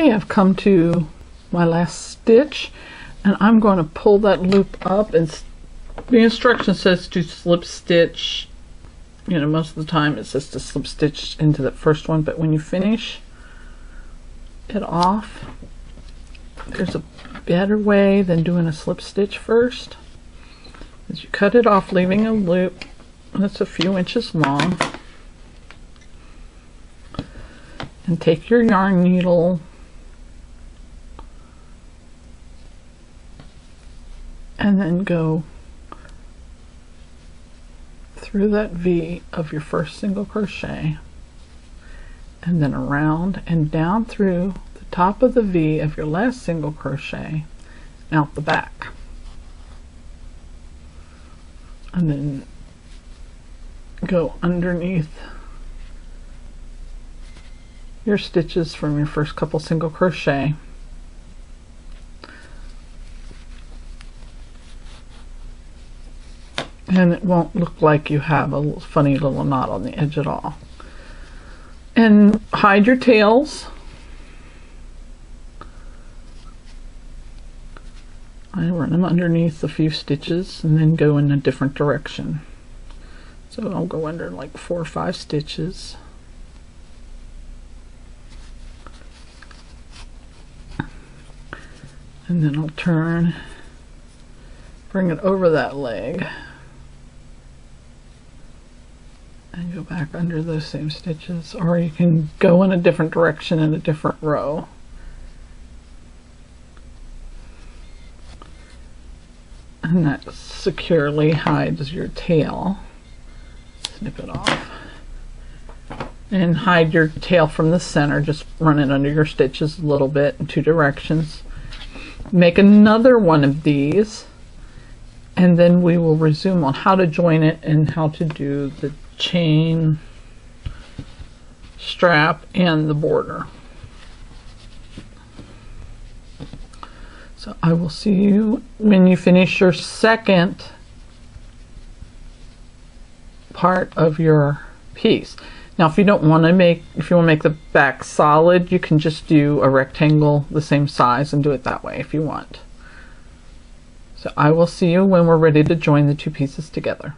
Okay, I've come to my last stitch and I'm going to pull that loop up and the instruction says to slip stitch you know most of the time it says to slip stitch into the first one but when you finish it off there's a better way than doing a slip stitch first. Is you cut it off leaving a loop that's a few inches long. And take your yarn needle and then go through that V of your first single crochet and then around and down through the top of the V of your last single crochet out the back. And then go underneath your stitches from your first couple single crochet and it won't look like you have a funny little knot on the edge at all. And hide your tails. I run them underneath a few stitches and then go in a different direction. So I'll go under like four or five stitches. And then I'll turn, bring it over that leg. And go back under those same stitches or you can go in a different direction in a different row. And that securely hides your tail. Snip it off. And hide your tail from the center just run it under your stitches a little bit in two directions. Make another one of these and then we will resume on how to join it and how to do the chain strap and the border. So I will see you when you finish your second part of your piece. Now if you don't want to make, if you want to make the back solid, you can just do a rectangle the same size and do it that way if you want. So I will see you when we're ready to join the two pieces together.